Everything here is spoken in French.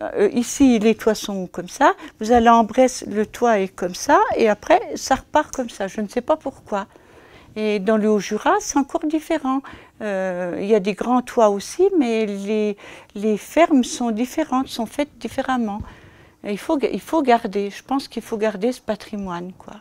Euh, euh, ici, les toits sont comme ça. Vous allez en Bresse, le toit est comme ça. Et après, ça repart comme ça. Je ne sais pas pourquoi. Et dans le Haut-Jura, c'est encore différent. Euh, il y a des grands toits aussi, mais les, les fermes sont différentes, sont faites différemment. il, faut, il faut garder, je pense qu'il faut garder ce patrimoine. quoi.